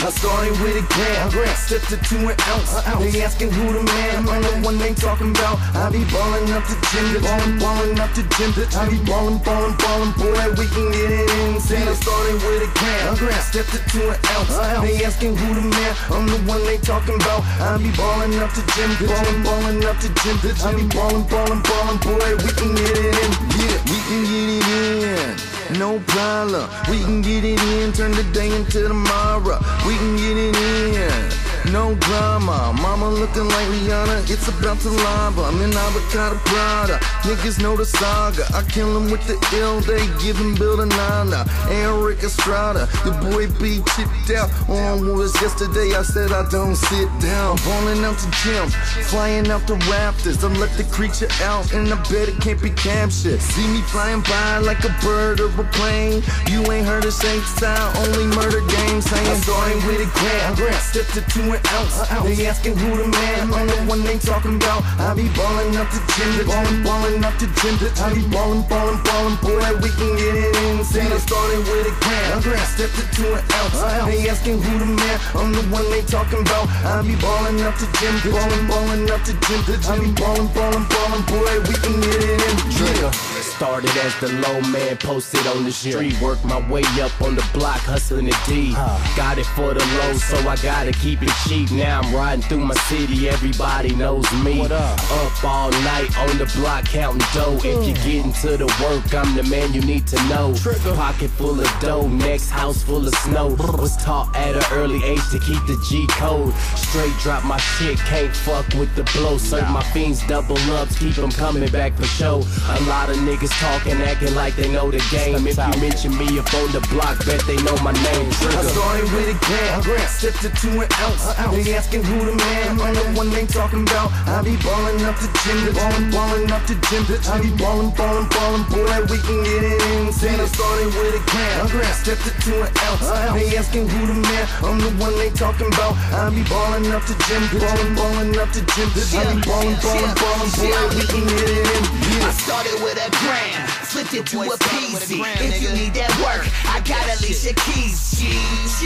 I started with a gram, stepped to two an ounce. They asking who the man, I'm the one they talking about. I be ballin' up to gym, ballin', ballin' up to gym. I be ballin', ballin', ballin', boy, we can get it in. See, I started with a gram, stepped to two an ounce. They asking who the man, I'm the one they talking about. I be ballin' up to gym, ballin', ballin' up to gym. I be ballin', ballin', ballin', boy, we can get it in. Yeah, we can get it in. No problem, we can get it in, turn the day into tomorrow. We can get it in no drama. Mama looking like Rihanna, it's about to lava. I'm in avocado Prada, niggas know the saga. I kill them with the ill, they give him Bill Nana. Erik Estrada, the boy be chipped out. On was yesterday, I said I don't sit down. Falling out the gym, flying out the rafters. I let the creature out, and I bet it can't be captured. See me flying by like a bird or a plane. You ain't heard the same style, only murder games. Saying, starting with a gram, step to two an ounce. They asking who the man, I'm the one they talking about. I be ballin' up the gym, ballin', ballin' up the gym. I be ballin', ballin', ballin', boy, we can get it in. See, I started with a gram, stepped it to an ounce. They asking who the man, I'm the one they talking about. I be ballin' up the gym, ballin', ballin' up the gym. I be ballin', ballin', ballin', boy, we can get it in. Trigga. Started as the low man, posted on the street. Worked my way up on the block, hustling the D. Got it for the low, so I gotta keep it Now I'm riding through my city, everybody knows me. Up? Up all night on the block, counting dough. If you get to the work, I'm the man you need to know. Trigga. Pocket full of dough, next house full of snow. Was taught at an early age to keep the G code. Straight drop my shit, can't fuck with the blow. Serve my fiends double ups, keep them coming back for show. A lot of niggas talking, acting like they know the game. If you mention me up on the block, bet they know my name. I Trigga. started with a gram, stepped it to an ounce. They asking who the man, I'm the one they talking about. I be ballin' up the gym, ballin', ballin' up the gym. I be ballin', ballin', ballin', boy, we can get it in. See, I started with a gram, stepped it to an ounce. They asking who the man, I'm the one they talking about. I be ballin' up the gym, ballin', ballin' up the gym. I be ballin', ballin', ballin', boy, we can get it in. I started with a gram, flipped it to a started with a PC. if you need that work, I got Alicia Keys. G.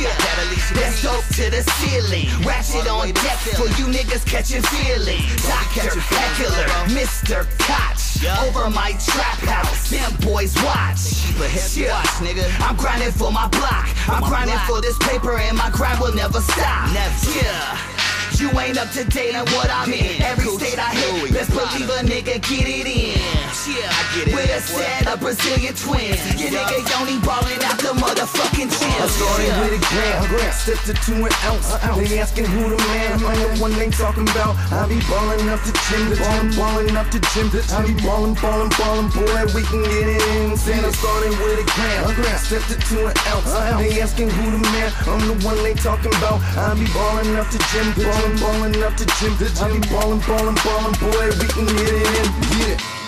Yeah. got Alicia That's dope to the ceiling. Ratchet All the way on deck for you niggas catching feelings. Doctor Heckler. Mr. Koch. Over my trap house. Them boys watch. Keep a watch, nigga. I'm grinding for my block. I'm grinding for this paper and my grind will never stop. Yeah. You ain't up to date on what I'm in. Every state I hit, best believe a nigga get it in. Yeah, I get it. With a set of Brazilian twins. Your Yeah. nigga Yony ballin' out the motherfucking I gym. started with a gram, stepped it to an ounce. They asking who the man, I'm the one they talking about. I be ballin' up the gym, ballin', ballin' up the gym. I be ballin', ballin', ballin', boy, we can get in. See, I started with a gram, stepped it to an ounce. They asking who the man, I'm the one they talking about. I be ballin' up the gym, ballin', ballin' up the gym. I be ballin', ballin', ballin', boy, we can get it in. Yeah.